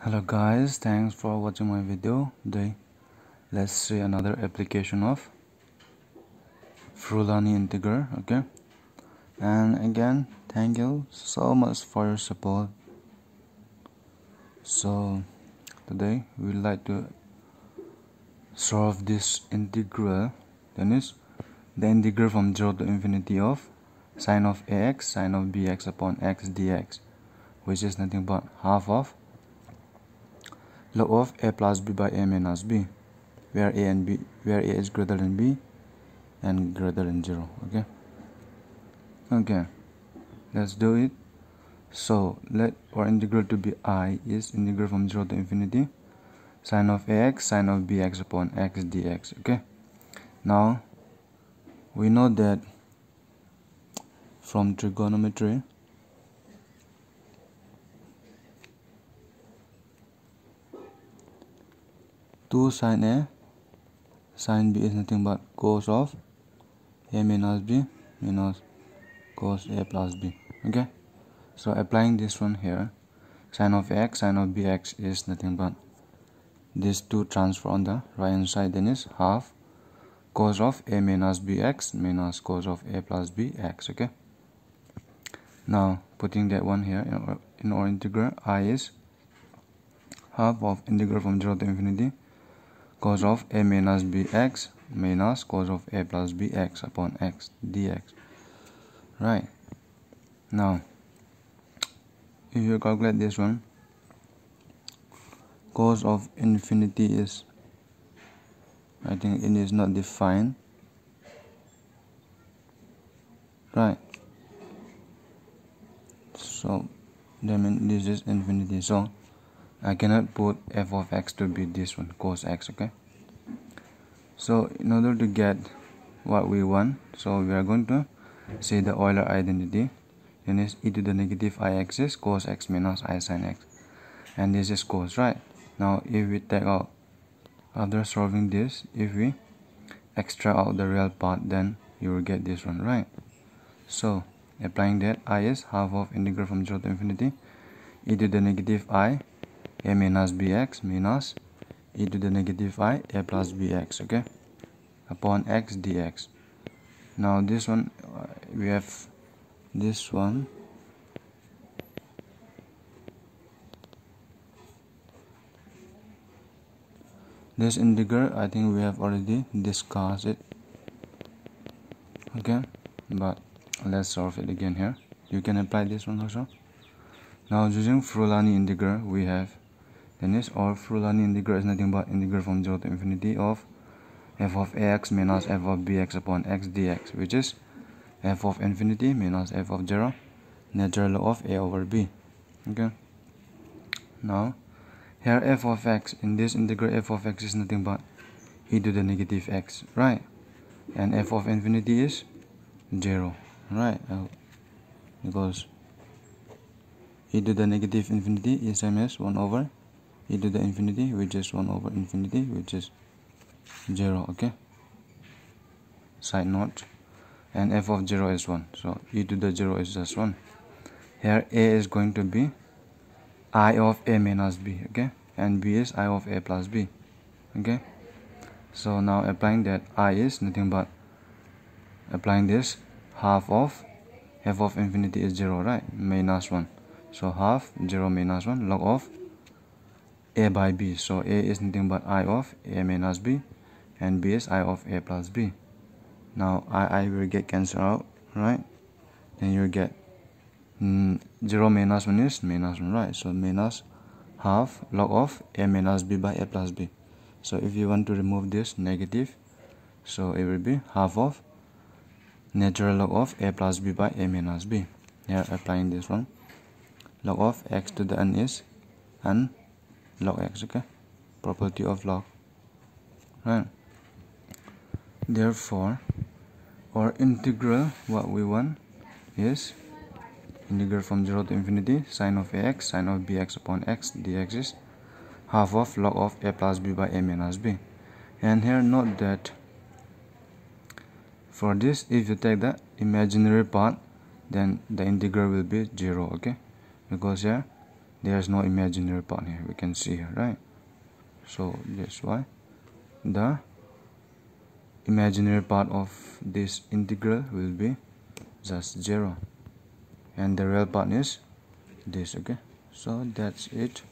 hello guys. Thanks for watching my video today. Let's see another application of Frullani integral okay? And again thank you so much for your support. So today we would like to solve this integral that is the integral from 0 to infinity of sine of ax sine of bx upon x dx which is nothing but half of log of a plus b by a minus b where a and b where a is greater than b and greater than 0 okay? Okay let's do it. So let our integral to be i is integral from 0 to infinity. Sine of ax sine of bx upon x dx okay? Now we know that from trigonometry 2 sine a sine b is nothing but cos of a minus b minus cos a plus b okay? So applying this one here sine of x sine of bx is nothing but these two transfer on the right hand side then is half cos of a minus bx minus cos of a plus bx okay? Now putting that one here in our, in our integral i is half of integral from 0 to infinity cos of a minus bx minus cos of a plus bx upon x dx. Right. Now if you calculate this one cos of infinity is I think it is not defined. Right. So then this is infinity. So I cannot put f of x to be this one cos x okay? So in order to get what we want so we are going to say the Euler identity then is e to the negative i x is cos x minus i sin x. And this is cos right? Now if we take out after solving this if we extract out the real part then you will get this one right? So applying that i is half of integral from 0 to infinity e to the negative i a minus bx minus e to the negative i a plus bx okay? Upon x dx now this one uh, we have this one. This integral I think we have already discussed it. Okay but let's solve it again here. You can apply this one also. Now using Frullani integral we have then is our Frullani integral is nothing but integral from 0 to infinity of f of ax minus f of bx upon x dx which is f of infinity minus f of 0 natural log of a over b. Okay. Now here f of x in this integral f of x is nothing but e to the negative x right? And f of infinity is 0 right? Because e to the negative infinity is same as 1 over e to the infinity which is 1 over infinity which is 0 okay? Side note and f of 0 is 1 so e to the 0 is just 1 here a is going to be i of a minus b okay? And b is i of a plus b okay? So now applying that i is nothing but applying this half of f of infinity is 0 right? Minus 1 so half 0 minus 1 log of a by b. So a is nothing but i of a minus b and b is i of a plus b. Now i i will get cancelled out right? Then you get mm, 0 minus 1 is minus 1 right? So minus half log of a minus b by a plus b. So if you want to remove this negative so it will be half of natural log of a plus b by a minus b. Here applying this one. Log of x to the n is n log x okay? Property of log right. Therefore our integral what we want is integral from 0 to infinity sine of ax sine of bx upon x dx is half of log of a plus b by a minus b. And here note that for this if you take the imaginary part then the integral will be 0 okay? Because here there's no imaginary part here. We can see here right? So that's why? The imaginary part of this integral will be just 0 and the real part is this okay? So that's it